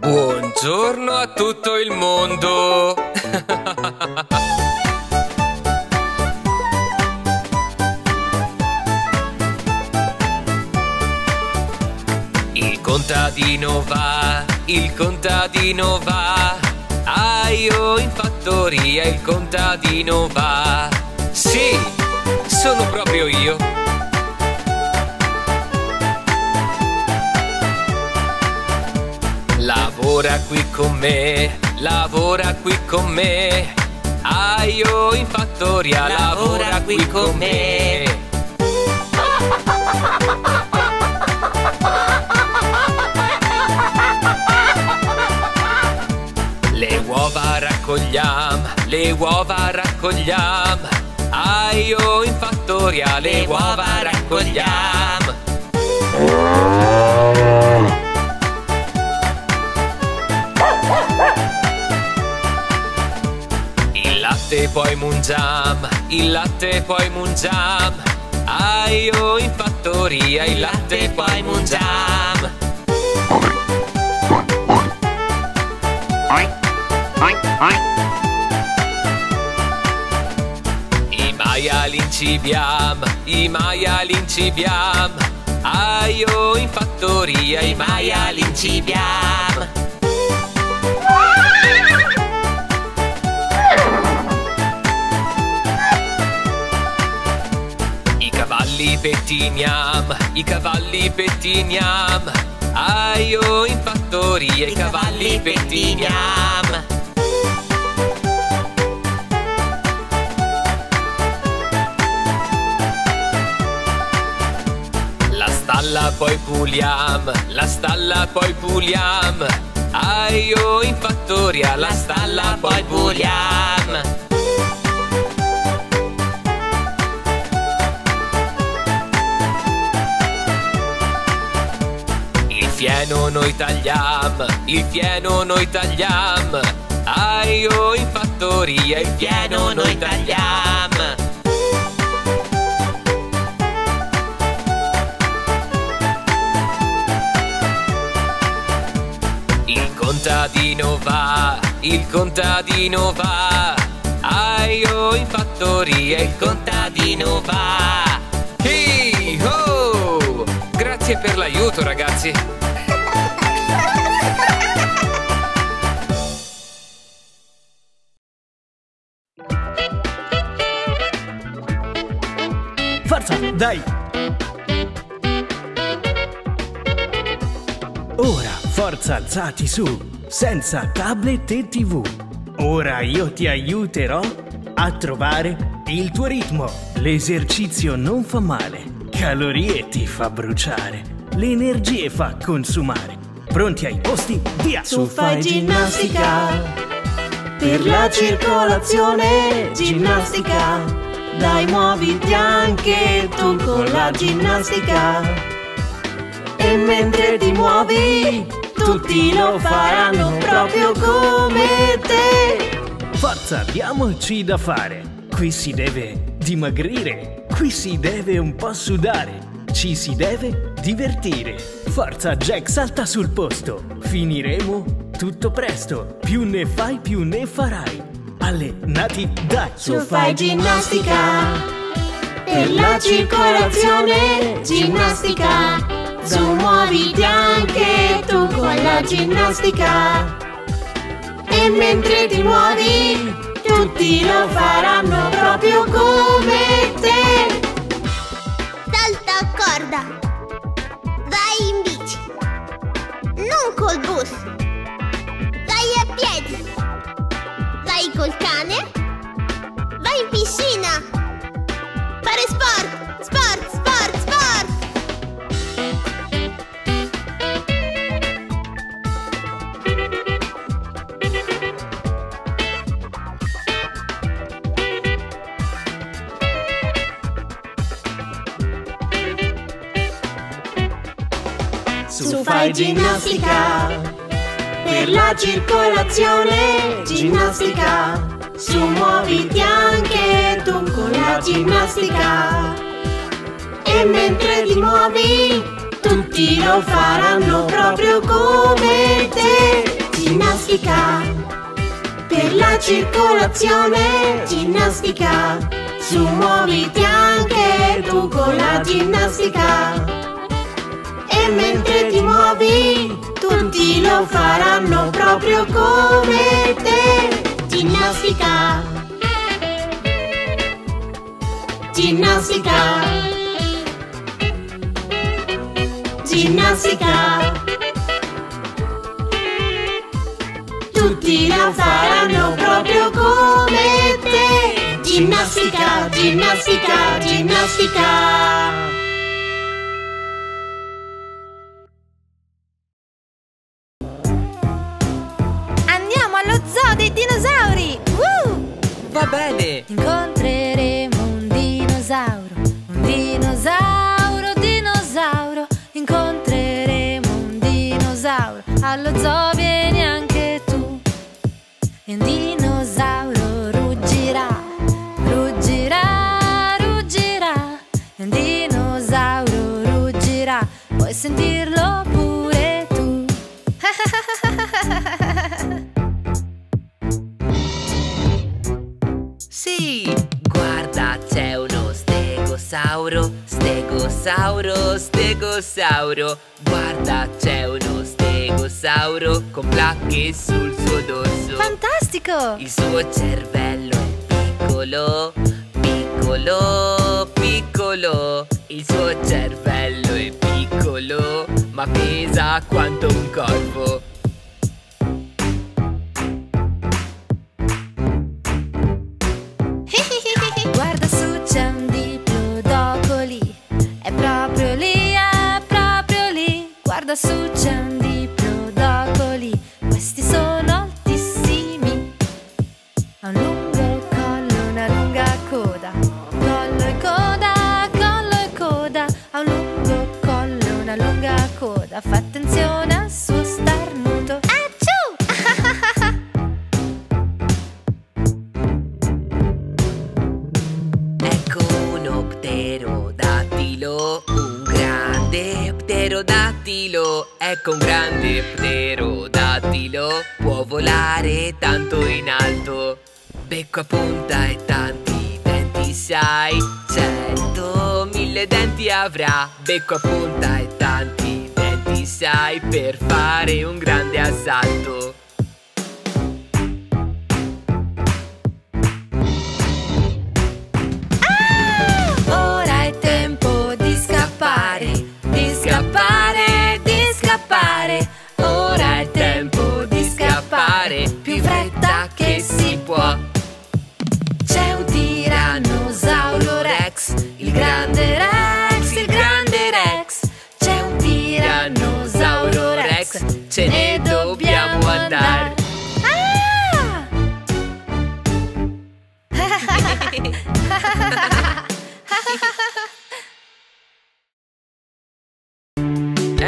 Buongiorno a tutto il mondo! il contadino va, il contadino va. Ah, io in fattoria il contadino va. Sì, sono proprio io. Lavora qui con me, lavora qui con me. Ah, io in fattoria lavora qui con me. Le raccogliam, le uova raccogliam. Ah, io in fattoria le uova raccogliam. Il latte poi mungiam, il latte poi mungiam. Ah, io in fattoria il latte poi mungiam. I maiali incibiam, i maiali incibiam. Ah, io in fattoria i maiali incibiam. I cavalli pettiniam, i cavalli pettiniam. Ah, io in fattoria i cavalli pettiniam. Stalla poi puliam, la stalla poi puliam. Ah, io in fattoria la stalla poi puliam. Il fieno noi tagliam, il fieno noi tagliam. Ah, io in fattoria il fieno noi tagliam. Contadino va, il contadino va. Ah, io in fattoria il contadino va. Hi ho! Grazie per l'aiuto, ragazzi. Dai! Ora, forza alzati su, senza tablet e tv. Ora io ti aiuterò a trovare il tuo ritmo. L'esercizio non fa male, calorie ti fa bruciare, le energie fa consumare. Pronti ai posti, via! Tu fai ginnastica per la circolazione, ginnastica. Dai, muoviti anche tu con la ginnastica. E mentre ti muovi, tutti lo faranno proprio come te. Forza, diamoci da fare. Qui si deve dimagrire, qui si deve un po' sudare, ci si deve divertire. Forza Jack, salta sul posto. Finiremo tutto presto. Più ne fai, più ne farai. Allenati, dai. Tu fai ginnastica per la circolazione, ginnastica. Su muoviti anche tu con la ginnastica. E mentre ti muovi, tutti lo faranno proprio come te. Salta a corda. Vai in bici. Non col bus. Vai a piedi. Vai col cane. Vai in piscina. Fare sport. Sport, fai ginnastica Per la circolazione, ginnastica. Su muoviti anche tu con la ginnastica. E mentre ti muovi, tutti lo faranno proprio come te. Ginnastica. Per la circolazione, ginnastica. Su muoviti anche tu con la ginnastica. Mentre ti muovi, tutti lo faranno proprio come te. Ginnastica. Ginnastica. Ginnastica. Tutti lo faranno proprio come te. Ginnastica, ginnastica, ginnastica. Bene! Incontreremo un dinosauro, un dinosauro, dinosauro. Incontreremo un dinosauro. Allo zoo vieni anche tu. E un dinosauro ruggirà, ruggirà, ruggirà. E un dinosauro ruggirà. Puoi sentirlo stegosauro, stegosauro. Guarda, c'è uno stegosauro con placche sul suo dorso. Fantastico! Il suo cervello è piccolo, piccolo, piccolo. Il suo cervello è piccolo, ma pesa quanto un corpo. sous tanto in alto. Becco a punta e tanti denti, sai, cento, mille denti avrà. Becco a punta e tanti denti, sai, per fare un grande assalto.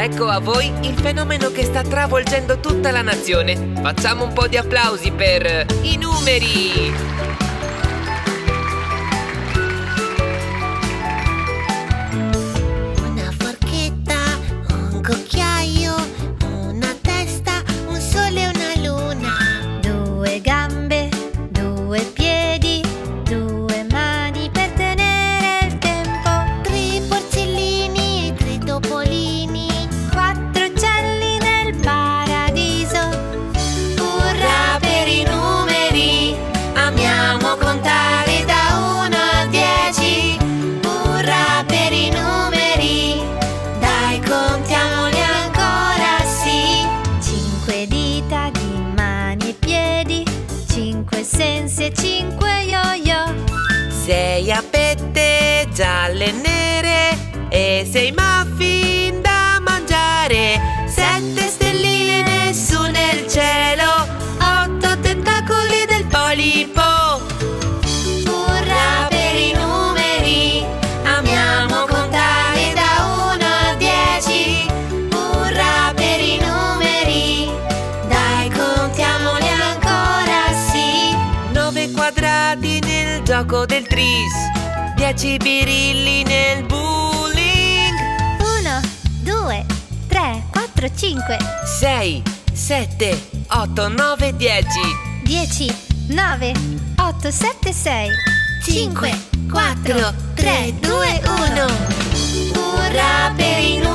Ecco a voi il fenomeno che sta travolgendo tutta la nazione. Facciamo un po' di applausi per i numeri! Dita di mani e piedi, cinque sensi e cinque yo-yo. Sei appette gialle e nere e sei muffin da gioco del tris. 10 birilli nel bowling 1, 2, 3, 4, 5 6, 7, 8, 9, 10 10, 9, 8, 7, 6 5, 4, 3, 2, 1 Ora per i nuovi